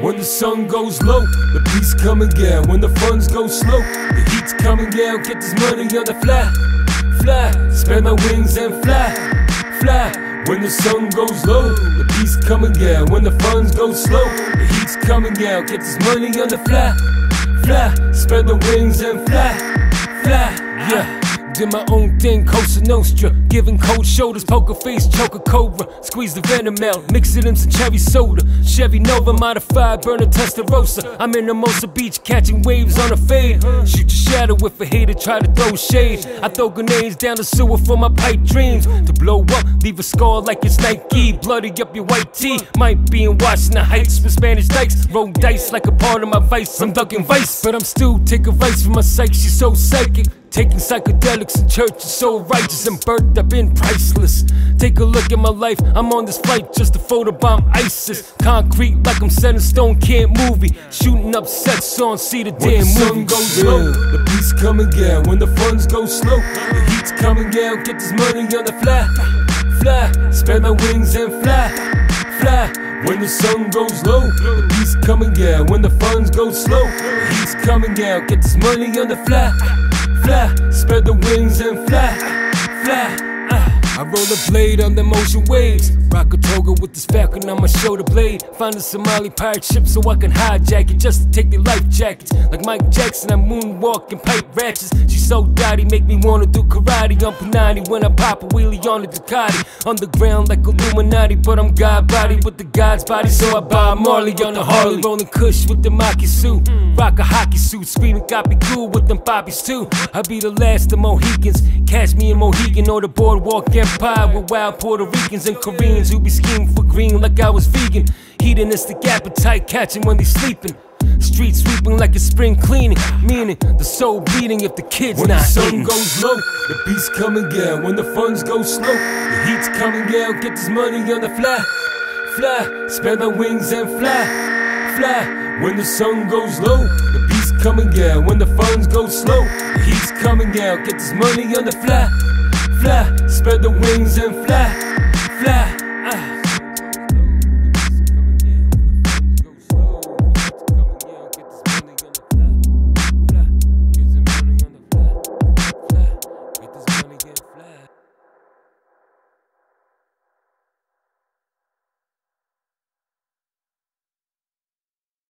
when the sun goes low. The peace coming down when the funds go slow. The heat's coming down, get this money on the fly. Fly, spread my wings and fly. Fly, when the sun goes low. The peace coming down when the funds go slow. The heat's coming down, get this money on the fly. Fly, spread the wings and fly. Fly, yeah. Did my own thing, Cosa Nostra. Giving cold shoulders, poker face, choke a cobra. Squeeze the venom out, mix it in some cherry soda. Chevy Nova, modified, burn a Testarossa. I'm in Hermosa Beach, catching waves on a fade. Shoot your shadow if a hater try to throw shade. I throw grenades down the sewer for my pipe dreams. To blow up, leave a scar like it's Nike. Bloody up your white tee. Might be in Washington Heights with Spanish dykes. Roll dice like a part of my vice. I'm ducking vice, but I'm still taking vice from my psyche. She's so psychic. Taking psychedelics in church is so righteous and birthed, I've been priceless. Take a look at my life, I'm on this flight just to photobomb ISIS. Concrete like I'm set in stone, can't move me. Shooting up sets on, see the damn When the sun movie. goes low, the peace coming down. When the funds go slow, The heat's coming down, get this money on the fly. Fly, spread my wings and fly. Fly, when the sun goes low, the peace coming down. When the funds go slow, the heat's coming down, get this money on the fly. Spread the wings and fly. Fly. I roll a blade on the motion waves. Rock a toga with this falcon on my shoulder blade. Find a Somali pirate ship so I can hijack it just to take their life jackets. Like Mike Jackson, I'm moonwalking pipe ratchets. She's so dotty, make me wanna do karate on Panani when I pop a wheelie on a Ducati. On the ground like Illuminati, but I'm God body with the God's body, so I buy Marley on the Harley. Rolling Kush with the Maki suit. Rock a hockey suit, screaming me cool with them bobbies too. I be the last of Mohicans. Catch me in Mohican or the boardwalk empire with wild Puerto Ricans and Koreans who be scheming for green like I was vegan. Hedonistic appetite catching when they sleeping. Street sweeping like it's spring cleaning, meaning the soul bleeding if the kid's when not the sun eating. goes low, the peace coming down. When the funds go slow, the heat's coming down. Get this money on the fly. Fly, spread my wings and fly. Fly, when the sun goes low, the peace coming down. When the funds go slow, the heat's coming down. Get this money on the. Fly, spread the wings and fly.